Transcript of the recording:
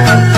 Oh.